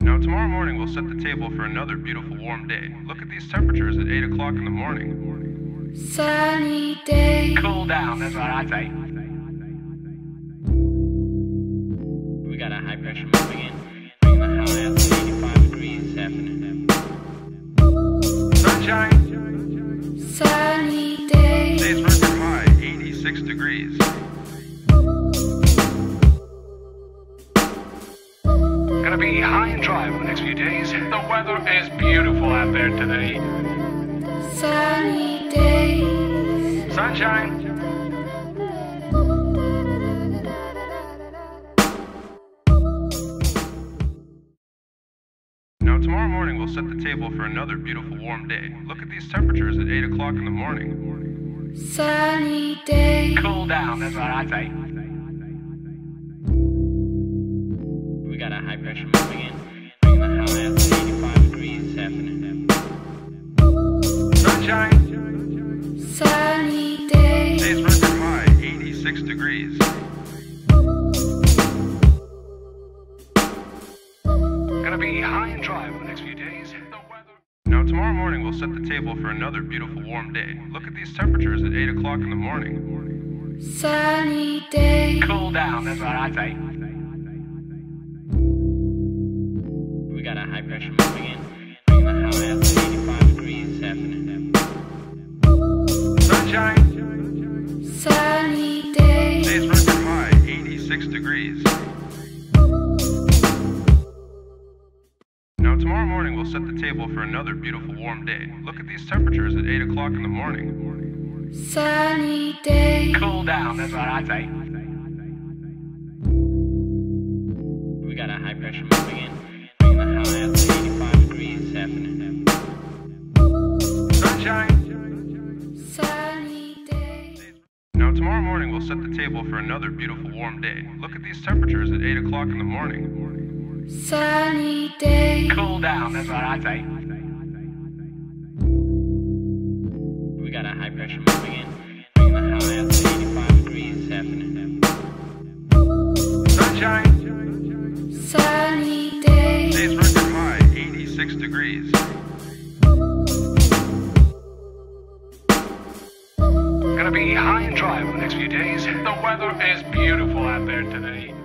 Now, tomorrow morning we'll set the table for another beautiful warm day. Look at these temperatures at 8 o'clock in the morning. Sunny day. Cool down, that's what I say. We got a high pressure moving in. Bringing the high up to 85 degrees this afternoon. Sunshine. Sunny day. Today's record high, 86 degrees. Gonna be high and dry for the next few days. The weather is beautiful out there today. Sunny day. Sunshine. Now, tomorrow morning we'll set the table for another beautiful warm day. Look at these temperatures at 8 o'clock in the morning. Sunny day. Cool down, that's what I say. Pressure moving in. Bringing the high up to 85 degrees this. Sunshine. Sunny day. Today's record high, 86 degrees. Gonna be high and dry for the next few days. Now, tomorrow morning we'll set the table for another beautiful warm day. Look at these temperatures at 8 o'clock in the morning. Sunny day. Cool down, that's what I say. 86 degrees. Now, tomorrow morning we'll set the table for another beautiful warm day. Look at these temperatures at 8 o'clock in the morning. Sunny day. Cool down, that's what I say. We got a high pressure moving in. Bringing the high up to 85 degrees this afternoon. Tomorrow morning we'll set the table for another beautiful warm day. Look at these temperatures at 8 o'clock in the morning. Sunny day. Cool down, that's what I say. We got a high pressure moving in. Bringing the high up to 85 degrees this. Sunshine. Sunny day. Today's record high, 86 degrees. Gonna be high and dry for the next few days. The weather is beautiful out there today.